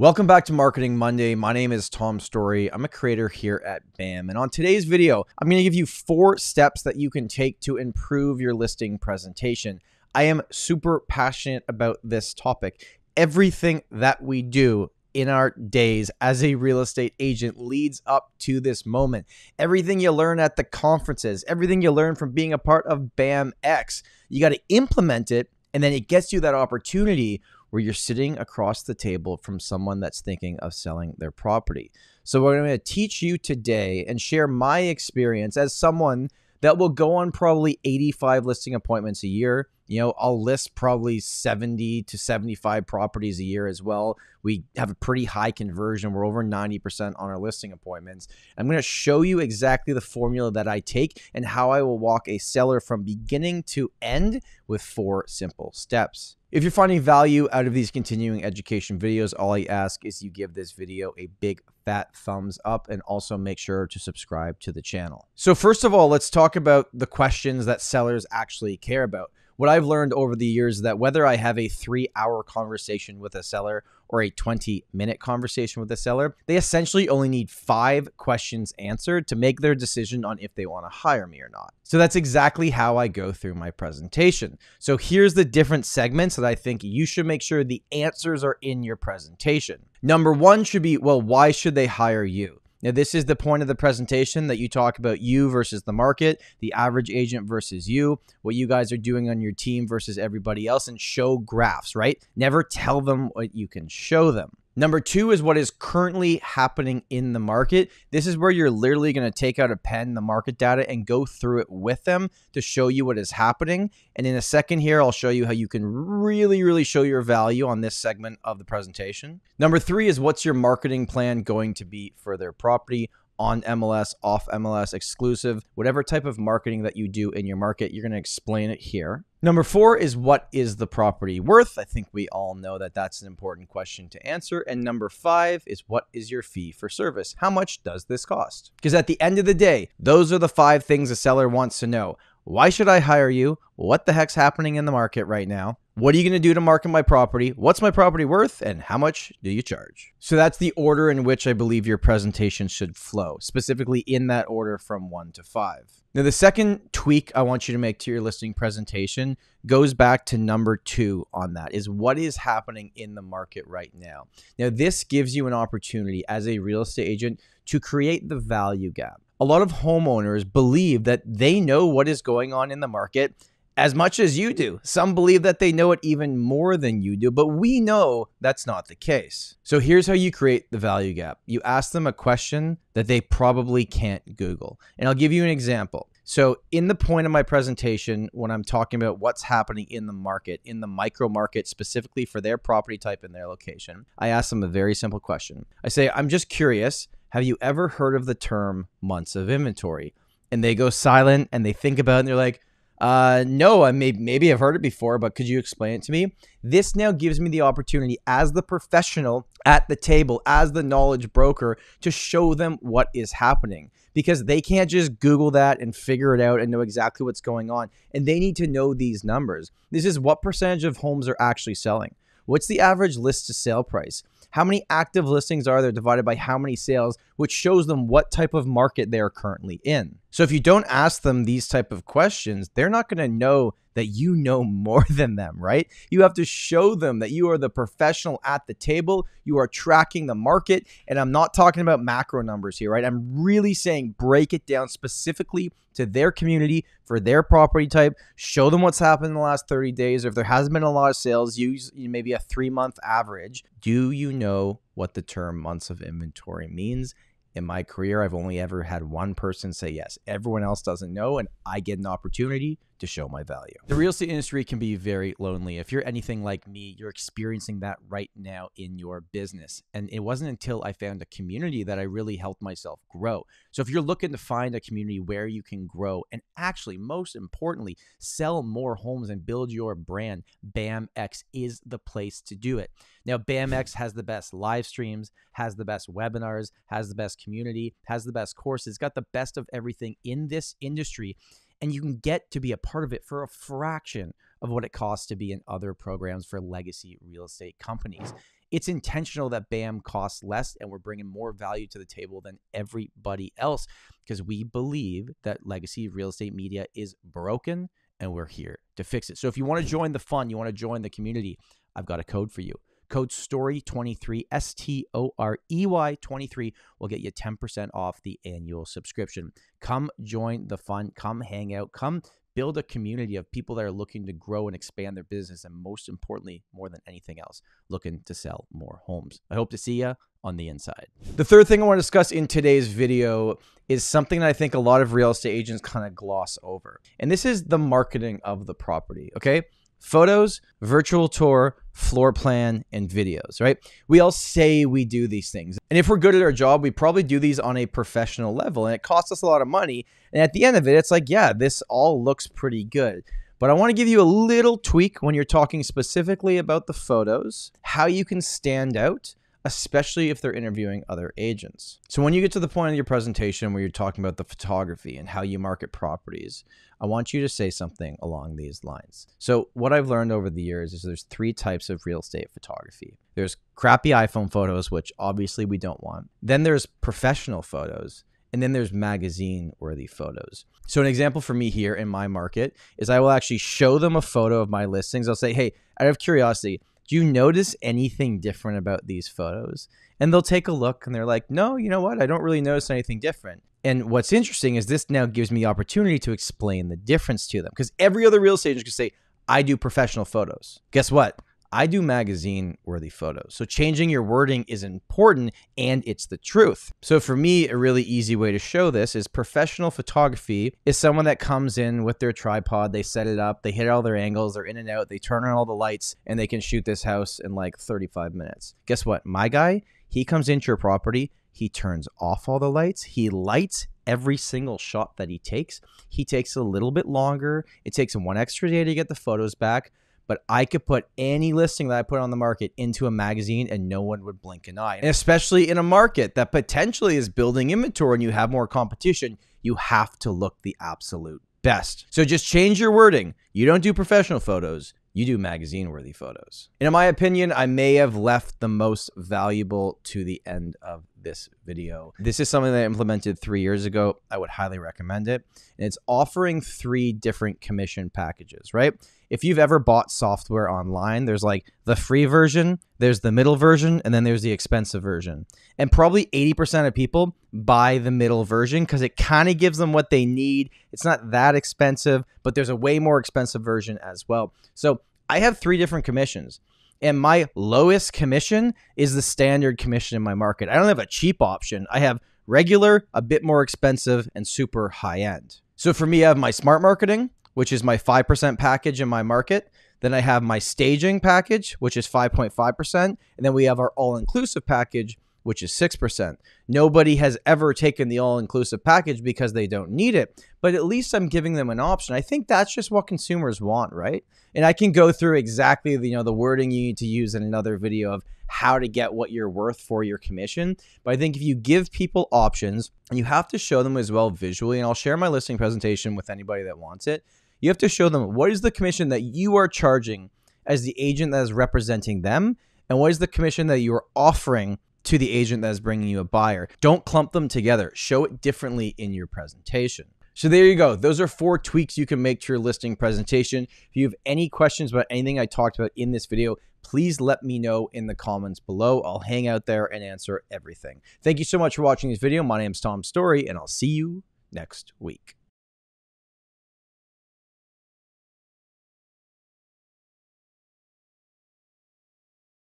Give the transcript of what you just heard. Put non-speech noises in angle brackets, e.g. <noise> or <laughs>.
Welcome back to Marketing Monday. My name is Tom Storey. I'm a creator here at BAM. And on today's video, I'm going to give you four steps that you can take to improve your listing presentation. I am super passionate about this topic. Everything that we do in our days as a real estate agent leads up to this moment. Everything you learn at the conferences, everything you learn from being a part of BAMX, you got to implement it and then it gets you that opportunity where you're sitting across the table from someone that's thinking of selling their property. So, we're going to teach you today and share my experience as someone that will go on probably 85 listing appointments a year. You know, I'll list probably 70 to 75 properties a year as well. We have a pretty high conversion. We're over 90% on our listing appointments. I'm going to show you exactly the formula that I take and how I will walk a seller from beginning to end with four simple steps. If you're finding value out of these continuing education videos, all I ask is you give this video a big fat thumbs up and also make sure to subscribe to the channel. So first of all, let's talk about the questions that sellers actually care about what I've learned over the years is that whether I have a three hour conversation with a seller or a 20 minute conversation with a seller, they essentially only need five questions answered to make their decision on if they want to hire me or not. So that's exactly how I go through my presentation. So here's the different segments that I think you should make sure the answers are in your presentation. Number one should be, well, why should they hire you? Now, this is the point of the presentation that you talk about you versus the market, the average agent versus you, what you guys are doing on your team versus everybody else, and show graphs, right? Never tell them what you can show them. Number two is what is currently happening in the market. This is where you're literally going to take out a pen, the market data, and go through it with them to show you what is happening. And in a second here, I'll show you how you can really, really show your value on this segment of the presentation. Number three is what's your marketing plan going to be for their property on MLS, off MLS, exclusive, whatever type of marketing that you do in your market, you're going to explain it here. Number four is what is the property worth? I think we all know that that's an important question to answer. And number five is what is your fee for service? How much does this cost? Because at the end of the day, those are the five things a seller wants to know. Why should I hire you? What the heck's happening in the market right now? What are you going to do to market my property? What's my property worth? And how much do you charge? So that's the order in which I believe your presentation should flow, specifically in that order from one to five. Now, the second tweak I want you to make to your listing presentation goes back to number two on that is what is happening in the market right now. Now, this gives you an opportunity as a real estate agent to create the value gap a lot of homeowners believe that they know what is going on in the market as much as you do. Some believe that they know it even more than you do, but we know that's not the case. So here's how you create the value gap you ask them a question that they probably can't Google. And I'll give you an example. So, in the point of my presentation, when I'm talking about what's happening in the market, in the micro market, specifically for their property type and their location, I ask them a very simple question. I say, I'm just curious have you ever heard of the term months of inventory? And they go silent and they think about it and they're like, uh, no, I may, maybe I've heard it before, but could you explain it to me? This now gives me the opportunity as the professional at the table, as the knowledge broker, to show them what is happening because they can't just Google that and figure it out and know exactly what's going on. And they need to know these numbers. This is what percentage of homes are actually selling. What's the average list to sale price? how many active listings are there divided by how many sales, which shows them what type of market they're currently in. So if you don't ask them these type of questions, they're not going to know that you know <laughs> more than them, right? You have to show them that you are the professional at the table. You are tracking the market. And I'm not talking about macro numbers here, right? I'm really saying break it down specifically to their community for their property type. Show them what's happened in the last 30 days. Or if there hasn't been a lot of sales, use maybe a three month average. Do you know what the term months of inventory means? In my career, I've only ever had one person say yes. Everyone else doesn't know, and I get an opportunity to show my value. The real estate industry can be very lonely. If you're anything like me, you're experiencing that right now in your business. And it wasn't until I found a community that I really helped myself grow. So if you're looking to find a community where you can grow and actually, most importantly, sell more homes and build your brand, BAMX is the place to do it. Now, BAMX <laughs> has the best live streams, has the best webinars, has the best community, has the best courses, got the best of everything in this industry and you can get to be a part of it for a fraction of what it costs to be in other programs for legacy real estate companies. It's intentional that BAM costs less and we're bringing more value to the table than everybody else because we believe that legacy real estate media is broken and we're here to fix it. So if you want to join the fun, you want to join the community, I've got a code for you. Code STOREY23, S T O R E Y 23 will get you 10% off the annual subscription. Come join the fun, come hang out, come build a community of people that are looking to grow and expand their business, and most importantly, more than anything else, looking to sell more homes. I hope to see you on the inside. The third thing I want to discuss in today's video is something that I think a lot of real estate agents kind of gloss over, and this is the marketing of the property. Okay photos, virtual tour, floor plan, and videos, right? We all say we do these things. And if we're good at our job, we probably do these on a professional level and it costs us a lot of money. And at the end of it, it's like, yeah, this all looks pretty good. But I want to give you a little tweak when you're talking specifically about the photos, how you can stand out, especially if they're interviewing other agents. So when you get to the point of your presentation where you're talking about the photography and how you market properties, I want you to say something along these lines. So what I've learned over the years is there's three types of real estate photography. There's crappy iPhone photos, which obviously we don't want. Then there's professional photos, and then there's magazine worthy photos. So, an example for me here in my market is I will actually show them a photo of my listings. I'll say, hey, out of curiosity, do you notice anything different about these photos? And they'll take a look and they're like, no, you know what? I don't really notice anything different. And what's interesting is this now gives me the opportunity to explain the difference to them because every other real estate agent can say, I do professional photos. Guess what? I do magazine worthy photos. So changing your wording is important and it's the truth. So for me, a really easy way to show this is professional photography is someone that comes in with their tripod, they set it up, they hit all their angles, they're in and out, they turn on all the lights, and they can shoot this house in like 35 minutes. Guess what? My guy, he comes into your property, he turns off all the lights, he lights every single shot that he takes. He takes a little bit longer. It takes him one extra day to get the photos back but I could put any listing that I put on the market into a magazine and no one would blink an eye. And especially in a market that potentially is building inventory and you have more competition, you have to look the absolute best. So just change your wording. You don't do professional photos, you do magazine worthy photos. And in my opinion, I may have left the most valuable to the end of this video. This is something that I implemented three years ago. I would highly recommend it. And it's offering three different commission packages, right? If you've ever bought software online, there's like the free version, there's the middle version, and then there's the expensive version. And probably 80% of people buy the middle version because it kind of gives them what they need. It's not that expensive, but there's a way more expensive version as well. So I have three different commissions and my lowest commission is the standard commission in my market. I don't have a cheap option. I have regular, a bit more expensive, and super high end. So for me, I have my smart marketing, which is my 5% package in my market. Then I have my staging package, which is 5.5%. And then we have our all inclusive package, which is 6%. Nobody has ever taken the all inclusive package because they don't need it, but at least I'm giving them an option. I think that's just what consumers want, right? And I can go through exactly the, you know the wording you need to use in another video of how to get what you're worth for your commission. But I think if you give people options, and you have to show them as well visually, and I'll share my listing presentation with anybody that wants it. You have to show them what is the commission that you are charging as the agent that is representing them, and what is the commission that you are offering to the agent that is bringing you a buyer. Don't clump them together. Show it differently in your presentation. So there you go. Those are four tweaks you can make to your listing presentation. If you have any questions about anything I talked about in this video, please let me know in the comments below. I'll hang out there and answer everything. Thank you so much for watching this video. My name is Tom Storey, and I'll see you next week.